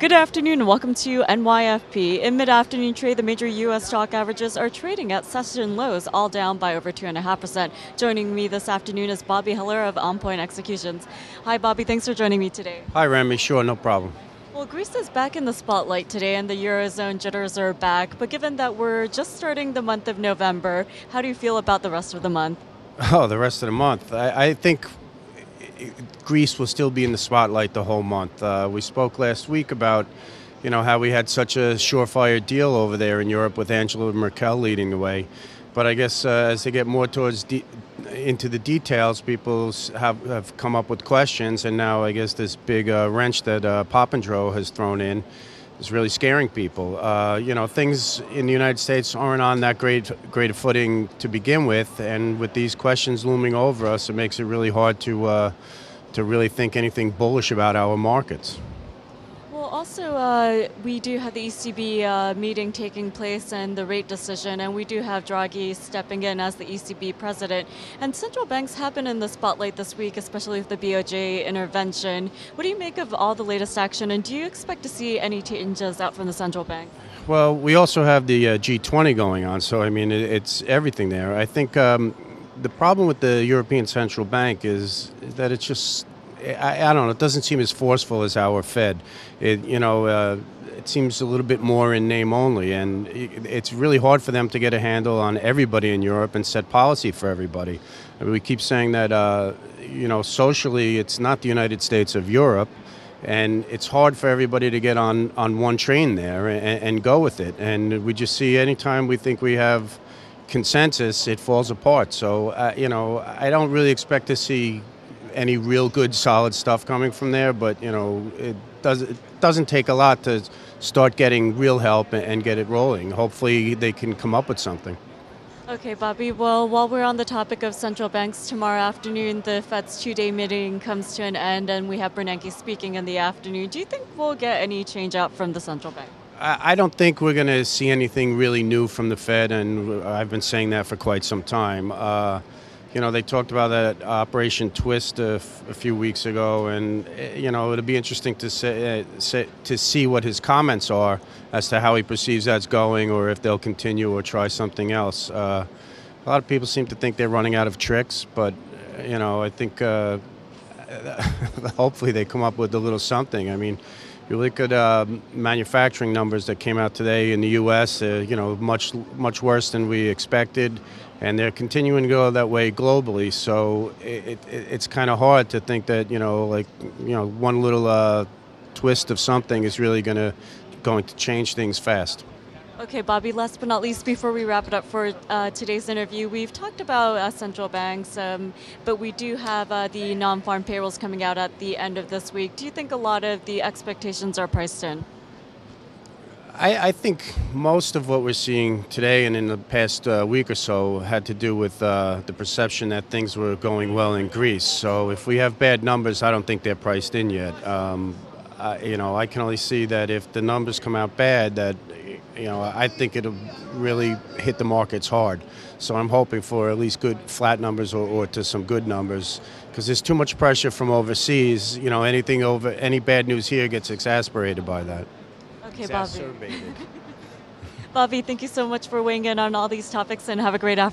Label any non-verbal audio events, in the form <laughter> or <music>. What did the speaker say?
Good afternoon and welcome to NYFP. In mid afternoon trade, the major U.S. stock averages are trading at session lows, all down by over 2.5%. Joining me this afternoon is Bobby Heller of OnPoint Executions. Hi, Bobby. Thanks for joining me today. Hi, Remy. Sure, no problem. Well, Greece is back in the spotlight today, and the Eurozone jitters are back. But given that we're just starting the month of November, how do you feel about the rest of the month? Oh, the rest of the month. I, I think Greece will still be in the spotlight the whole month. Uh, we spoke last week about, you know, how we had such a surefire deal over there in Europe with Angela Merkel leading the way. But I guess uh, as they get more towards de- into the details, people have, have come up with questions, and now I guess this big uh, wrench that uh, Papandreou has thrown in is really scaring people. Uh, you know, things in the United States aren't on that great great footing to begin with, and with these questions looming over us, it makes it really hard to uh, to really think anything bullish about our markets. Also, uh, we do have the ECB uh, meeting taking place and the rate decision, and we do have Draghi stepping in as the ECB president. And central banks have been in the spotlight this week, especially with the BOJ intervention. What do you make of all the latest action, and do you expect to see any changes out from the central bank? Well, we also have the uh, G20 going on, so I mean, it, it's everything there. I think. Um, the problem with the European Central Bank is that it's just I, I, don't know. It doesn't seem as forceful as our Fed. It, you know, uh, it seems a little bit more in name only, and it's really hard for them to get a handle on everybody in Europe and set policy for everybody. I mean, we keep saying that, uh, you know, socially, it's not the United States of Europe, and it's hard for everybody to get on on one train there and, and go with it. And we just see anytime we think we have consensus, it falls apart. So, uh, you know, I don't really expect to see any real good solid stuff coming from there, but you know it does it doesn't take a lot to start getting real help and get it rolling. Hopefully they can come up with something. Okay, Bobby. Well, while we're on the topic of central banks, tomorrow afternoon the Fed's two-day meeting comes to an end, and we have Bernanke speaking in the afternoon. Do you think we'll get any change out from the central bank? I don't think we're going to see anything really new from the Fed, and I've been saying that for quite some time. Uh, you know, they talked about that Operation Twist a, f- a few weeks ago, and eh, you know, it'll be interesting to say, uh, say, to see what his comments are as to how he perceives that's going, or if they'll continue or try something else. Uh, a lot of people seem to think they're running out of tricks, but you know, I think uh, <laughs> hopefully they come up with a little something. I mean, you look at uh, manufacturing numbers that came out today in the U.S. Uh, you know, much much worse than we expected and they're continuing to go that way globally. So it, it, it's kind of hard to think that you know, like you know, one little uh, twist of something is really going to going to change things fast. Okay, Bobby. Last but not least, before we wrap it up for uh, today's interview, we've talked about uh, central banks, um, but we do have uh, the non-farm payrolls coming out at the end of this week. Do you think a lot of the expectations are priced in? I, I, think most of what we're seeing today and in the past uh, week or so had to do with uh, the perception that things were going well in Greece. So if we have bad numbers, I don't think they're priced in yet. Um, I, you know, I can only see that if the numbers come out bad, that you know, I think it'll really hit the markets hard. So I'm hoping for at least good flat numbers or, or to some good numbers because there's too much pressure from overseas. You know, anything over any bad news here gets exasperated by that. Okay, Bobby. <laughs> Bobby, thank you so much for weighing in on all these topics and have a great afternoon.